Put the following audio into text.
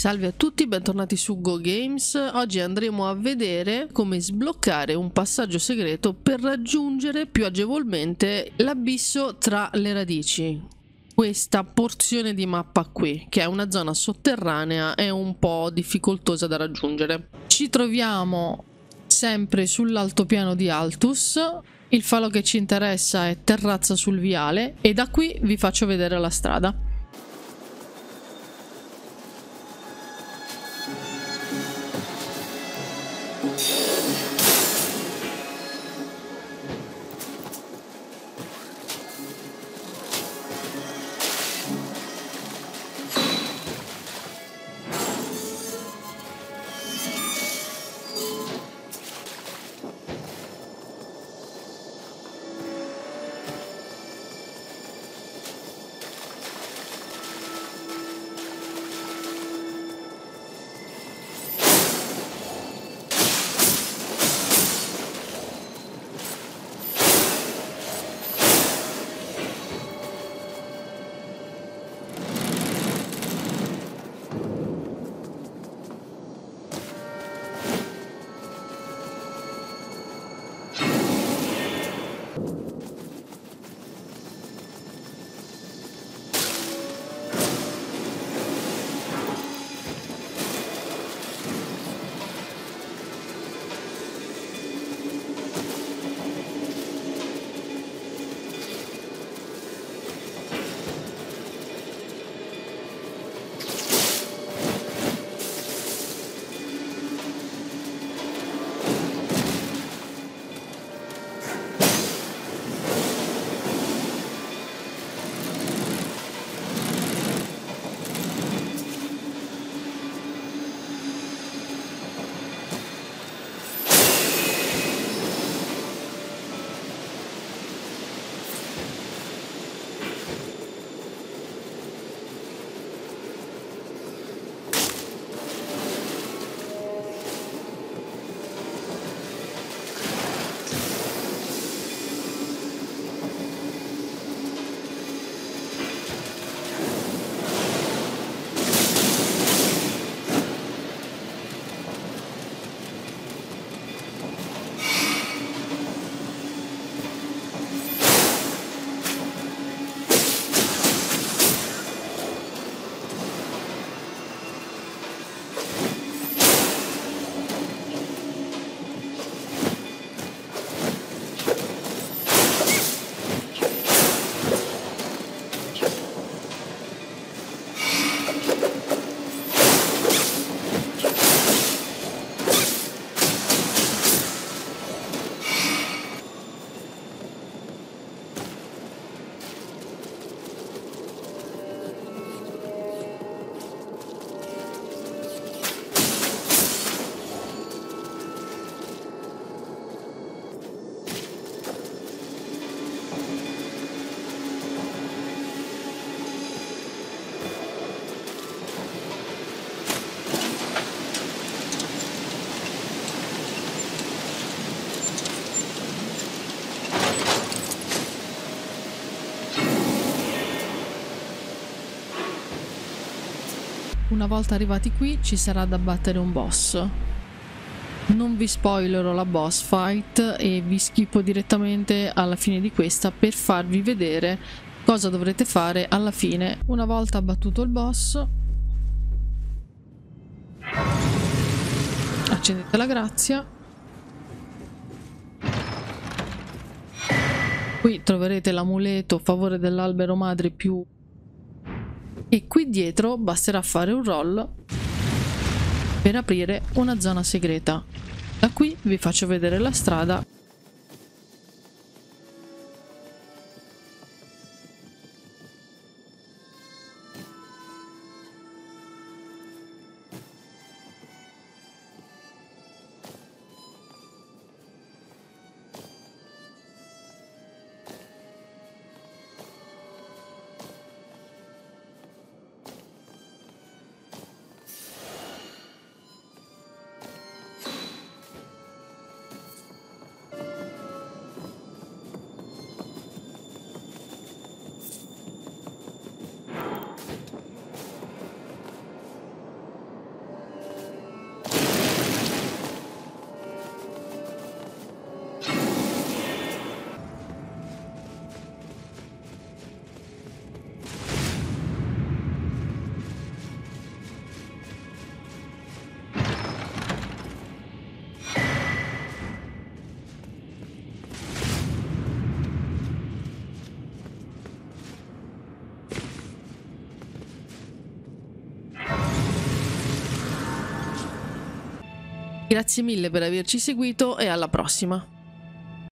Salve a tutti, bentornati su Go Games. Oggi andremo a vedere come sbloccare un passaggio segreto per raggiungere più agevolmente l'abisso tra le radici. Questa porzione di mappa qui, che è una zona sotterranea, è un po' difficoltosa da raggiungere. Ci troviamo sempre sull'altopiano di Altus. Il falo che ci interessa è terrazza sul viale e da qui vi faccio vedere la strada. Una volta arrivati qui ci sarà da battere un boss. Non vi spoilerò la boss fight e vi schippo direttamente alla fine di questa per farvi vedere cosa dovrete fare alla fine. Una volta abbattuto il boss, accendete la grazia. Qui troverete l'amuleto favore dell'albero madre più e qui dietro basterà fare un roll per aprire una zona segreta. Da qui vi faccio vedere la strada Grazie mille per averci seguito e alla prossima!